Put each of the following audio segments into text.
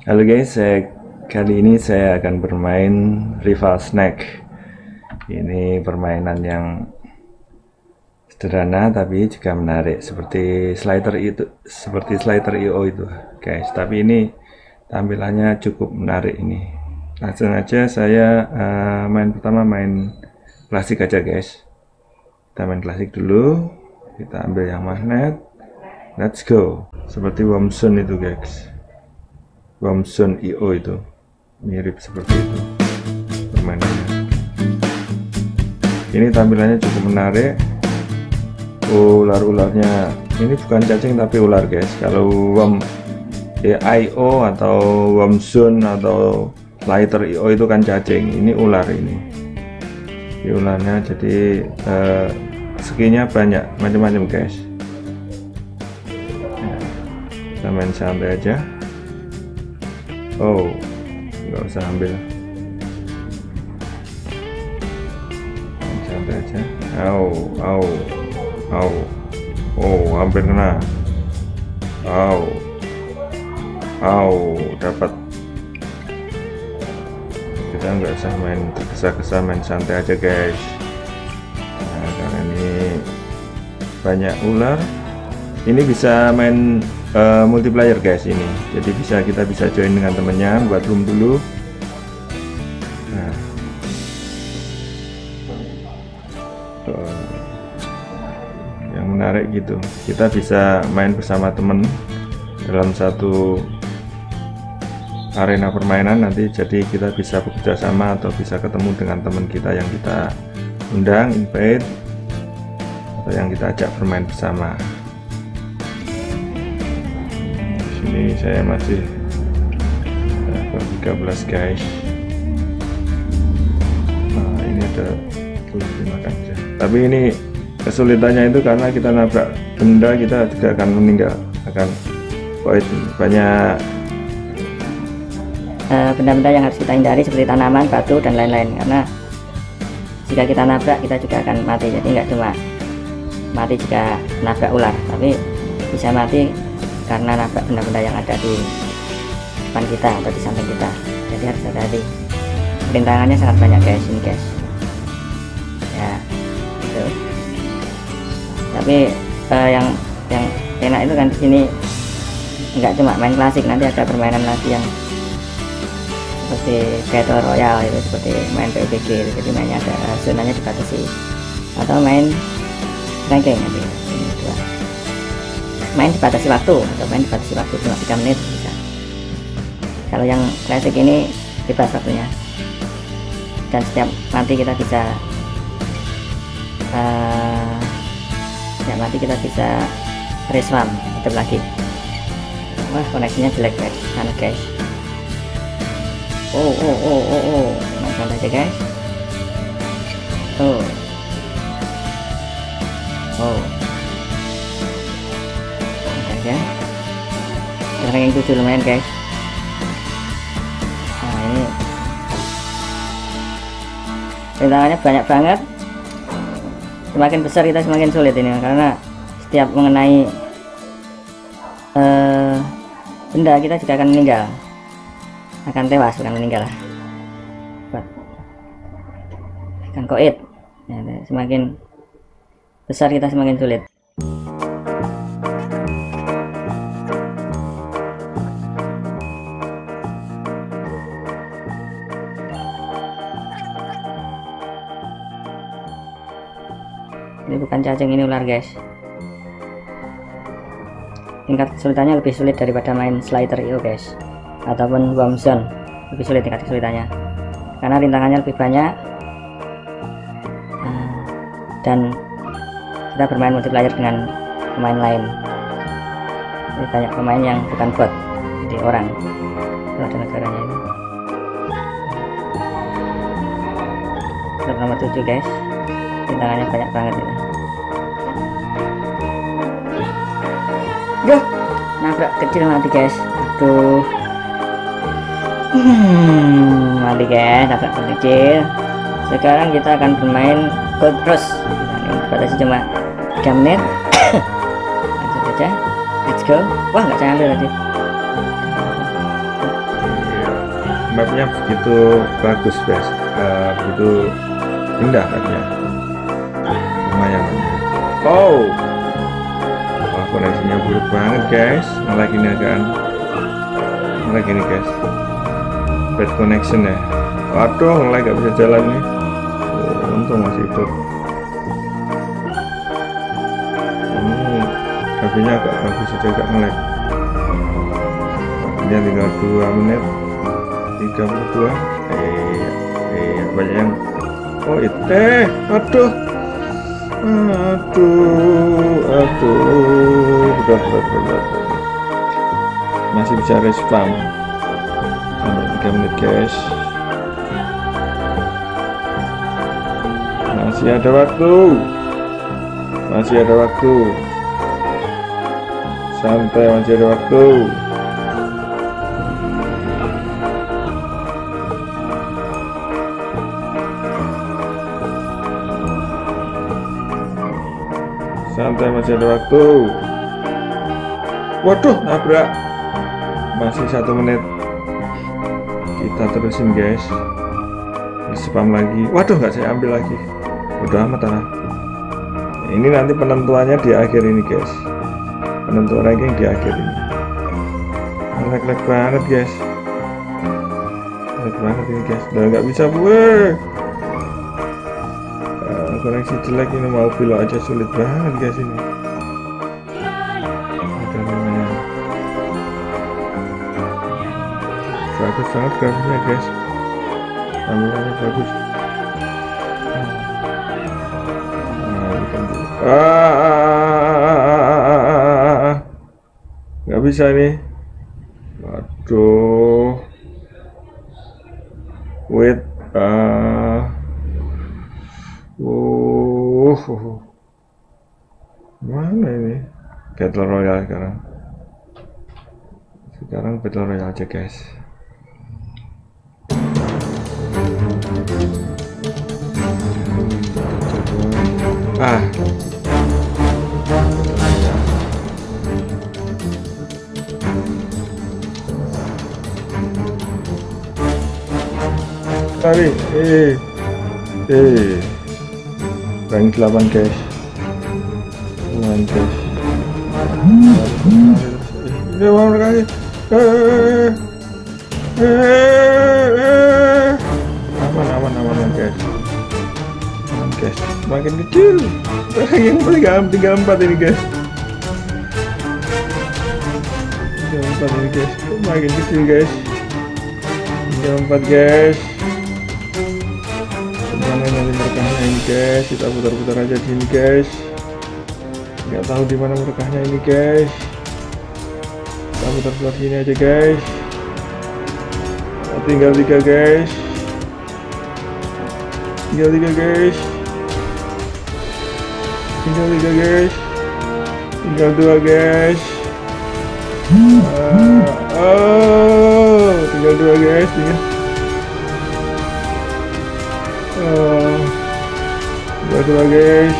Halo guys, saya, kali ini saya akan bermain Rival Snack. Ini permainan yang sederhana tapi juga menarik seperti slider itu seperti slider IO itu guys. Tapi ini tampilannya cukup menarik ini. Langsung aja saya uh, main pertama main klasik aja guys. Kita main klasik dulu. Kita ambil yang magnet. Let's go. Seperti Womsun itu guys. Womsun IO itu mirip seperti itu permainannya. Ini tampilannya cukup menarik. Ular-ularnya ini bukan cacing tapi ular guys. Kalau Wom ya, IO atau Womsun atau Lighter IO itu kan cacing. Ini ular ini. Ini ularnya jadi eh, sekinya banyak macam-macam guys. Ya, kita main santai aja oh nggak usah ambil. Santai aja. Au au au. Oh hampir kena. Au au dapat. Kita nggak usah main tergesa-gesa main santai aja guys. Nah, karena ini banyak ular ini bisa main uh, multiplayer guys ini. Jadi bisa kita bisa join dengan temennya buat room dulu. Nah. Yang menarik gitu. Kita bisa main bersama temen dalam satu arena permainan. Nanti jadi kita bisa bekerja sama atau bisa ketemu dengan teman kita yang kita undang invite atau yang kita ajak bermain bersama ini saya masih level 13 guys. Nah ini ada makan aja tapi ini kesulitannya itu karena kita nabrak benda kita juga akan meninggal akan poin banyak. Eh, benda-benda yang harus kita hindari seperti tanaman, batu dan lain-lain. Karena jika kita nabrak kita juga akan mati. Jadi nggak cuma mati jika nabrak ular tapi bisa mati karena nabrak benda-benda yang ada di depan kita atau di samping kita. Jadi harus hati-hati. Rintangannya sangat banyak guys ini guys. Ya itu tapi uh, yang yang enak itu kan di sini nggak cuma main klasik nanti ada permainan lagi yang seperti battle royale itu seperti main PUBG jadi mainnya ada zonanya dibatasi. Atau main ranking nanti main dibatasi waktu atau main dibatasi waktu cuma 3 menit bisa. Kalau yang klasik ini bebas waktunya. Dan setiap nanti kita bisa uh, setiap nanti kita bisa reslam hidup lagi. Wah koneksinya jelek guys. Sana guys. Oh oh oh oh oh. Main aja guys. Oh. Oh ya. Sekarang yang tujuh lumayan guys. Nah ini. Rintangannya banyak banget. Semakin besar kita semakin sulit ini karena setiap mengenai uh, benda kita juga akan meninggal. Akan tewas bukan meninggal lah. Akan koit. Ya, semakin besar kita semakin sulit ini bukan cacing ini ular guys. Tingkat kesulitannya lebih sulit daripada main slider itu guys. Ataupun bomb zone. Lebih sulit tingkat kesulitannya. Karena rintangannya lebih banyak. Ah, dan kita bermain multiplayer dengan pemain lain. Ini banyak pemain yang bukan bot jadi orang. Itu ada negaranya ini. Nomor 7 guys. Rintangannya banyak banget itu Duh, nabrak kecil mati guys. Aduh. Hmm, mati guys. Nabrak kecil. Sekarang kita akan bermain gold rush. Nah, ini batasi cuma 3 menit. Langsung aja. Let's go. Wah nggak saya ambil tadi mapnya begitu bagus guys. Uh, begitu indah mapnya. Lumayan. Oh koneksinya buruk banget guys. Malah gini kan. Malah gini guys. Bad connection ya. Waduh malah gak bisa jalan nih. Oh, untung masih hidup. Hmm, HP-nya agak bagus saja agak ngelag. Ini tinggal 2 menit. 32 eh eh banyak yang oh itu. Eh aduh. Aduh aduh masih bisa respam sampai 3 menit guys. Masih ada waktu. Masih ada waktu. Santai masih ada waktu. Santai masih ada waktu waduh nabrak. Masih satu menit. Kita terusin guys. Spam lagi. Waduh nggak saya ambil lagi. Udah amat tanah ini nanti penentuannya di akhir ini guys. Penentuan ranking di akhir ini. Lag-lag banget guys. Lag banget ini guys. Udah nggak bisa buat koneksi jelek ini mau pilot aja sulit banget guys ini bagus banget grafisnya guys. Tampilannya bagus. Ah, nggak bisa nih. Waduh. Wait uh, uh, mana ini? Battle royale sekarang. Sekarang battle royale aja guys ah Tari, eh, eh, rank 8 guys, 9 guys. Ini mau kali, eh, eh, guys, guys, makin kecil, yang tinggal tinggal empat ini guys. Tinggal empat ini guys, makin kecil guys. Tinggal empat guys mana nanti merekahnya ini guys. Kita putar-putar aja di sini guys. Nggak tahu di mana merekahnya ini guys. Kita putar-putar sini aja guys. Tinggal tiga guys tinggal tiga guys tinggal tiga guys tinggal dua guys uh, oh tinggal dua guys tinggal Oh, dua dua guys.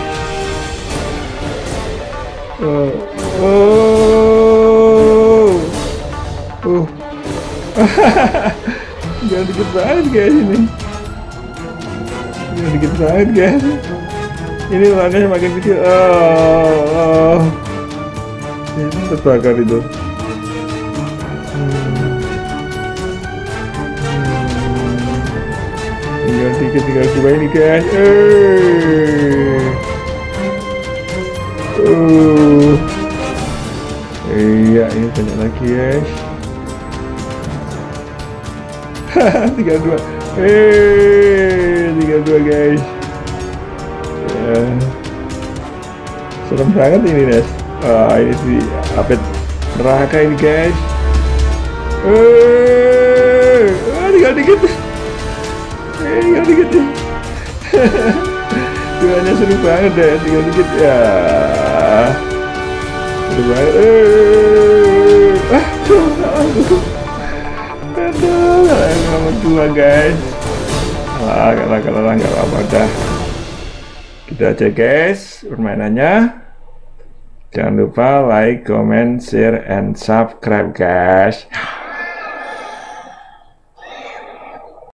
Oh, oh, oh. Jangan dikit banget guys ini. Jangan dikit banget guys. Ini langkahnya makin kecil. Oh, oh. Ini terbakar itu. tinggal tiga tinggal dua ini guys eh uh. iya ini banyak lagi guys tinggal dua eh tinggal dua guys. Ya. serem banget ini guys ah ini si update neraka ini guys. Eh ah, tinggal dikit. Tinggal dikit. Ya Duanya seru banget deh tinggal dikit ya. Seru banget. Eh aduh aduh yang nomor dua guys. Lah kalau kalau nggak apa-apa dah. Kita aja guys permainannya. Jangan lupa like comment share and subscribe guys